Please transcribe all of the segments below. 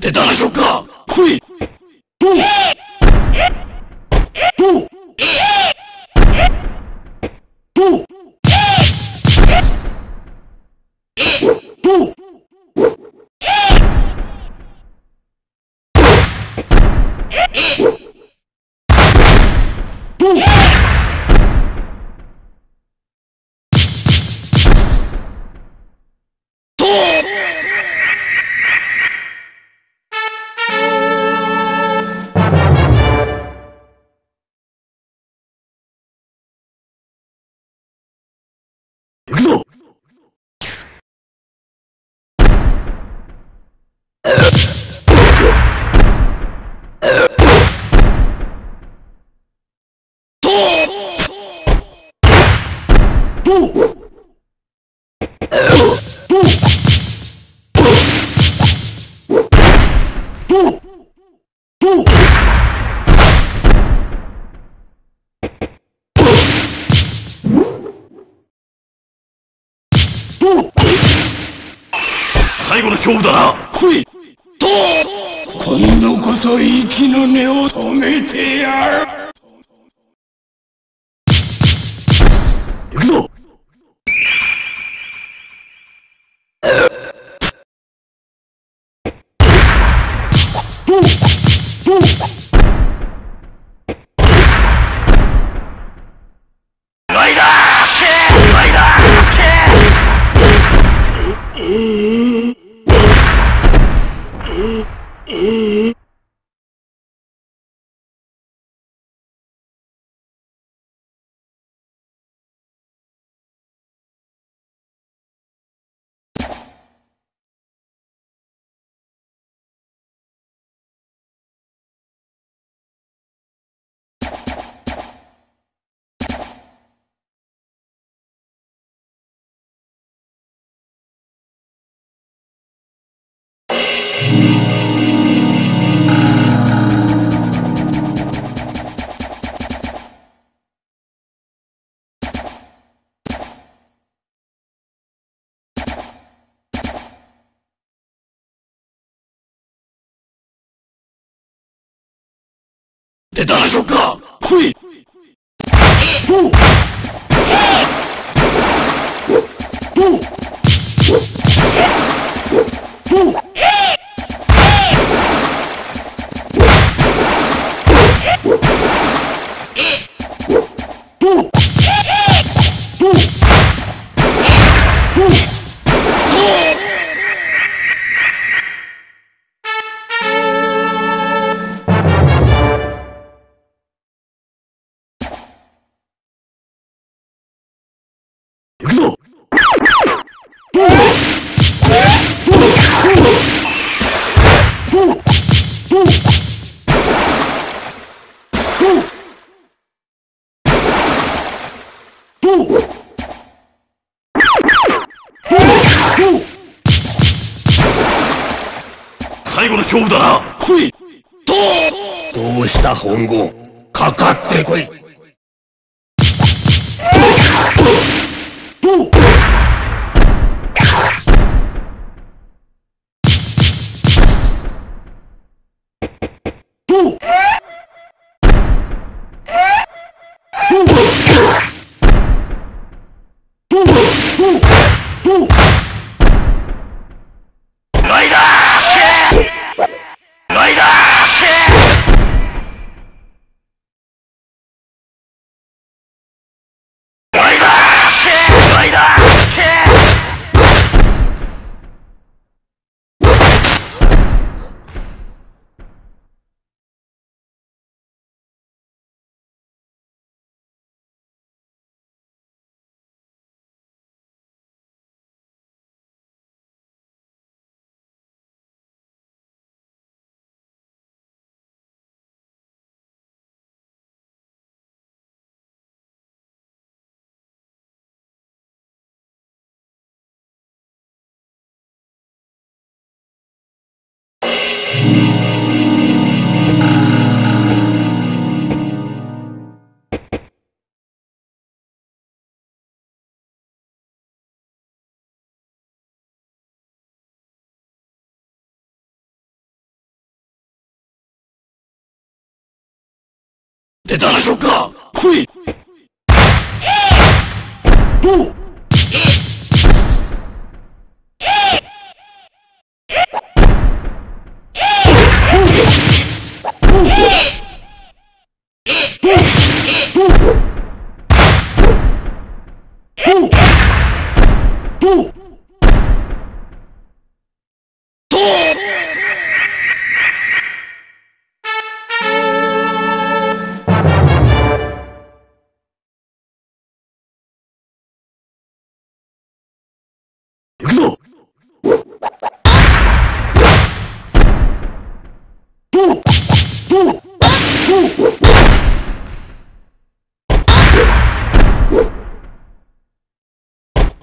出たでしょうか？来いどう？どう？どう？どう？行くぞどうどうどうどうどう最後の勝負だな。来い。どう今度こそ息の根を止めてやる出たでしょうか。来い行くぞ最後の勝負だな。来い。どうした本郷。かかってこい。Tu! 出たでしょうか。来い。どう？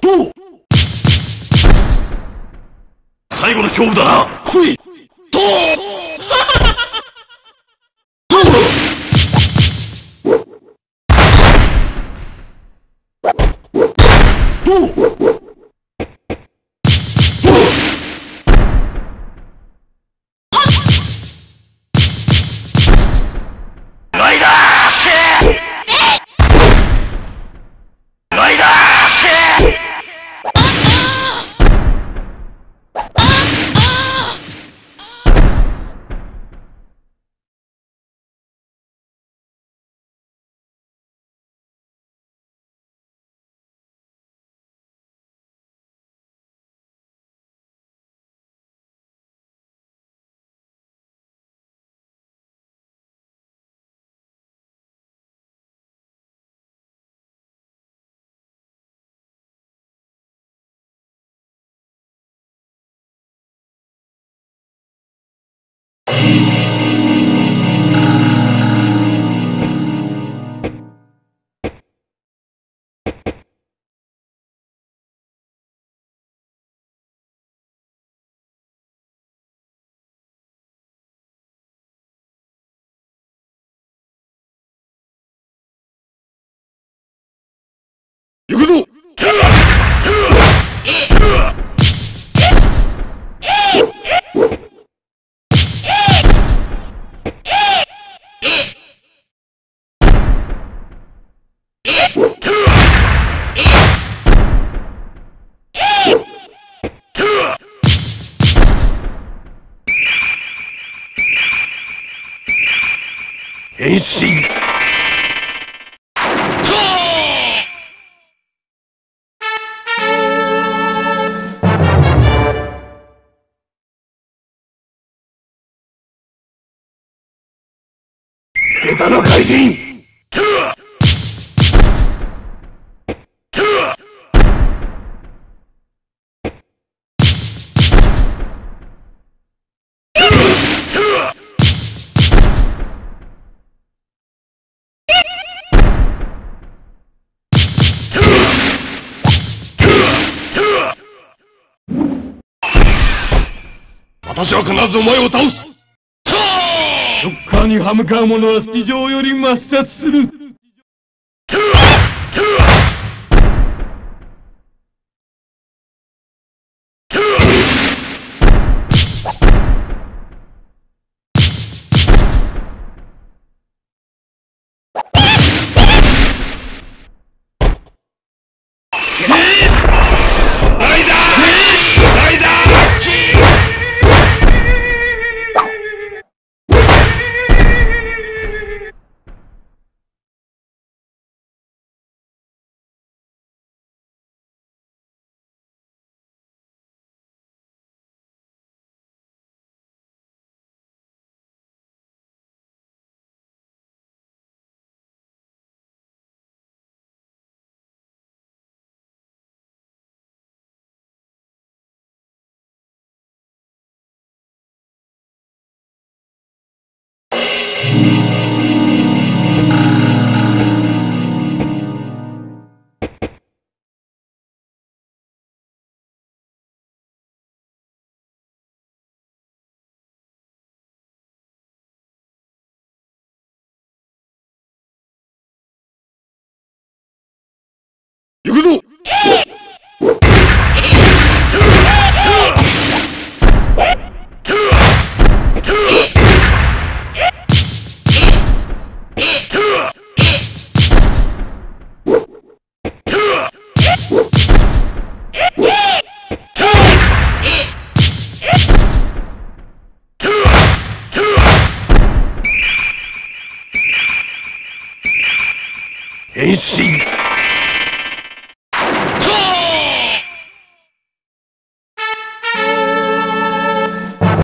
どう？最後の勝負だな。来い。どう？行くぞ。変身。出たな怪人私は必ずお前を倒す。ショッカーに歯向かう者は地上より抹殺する。行くぞ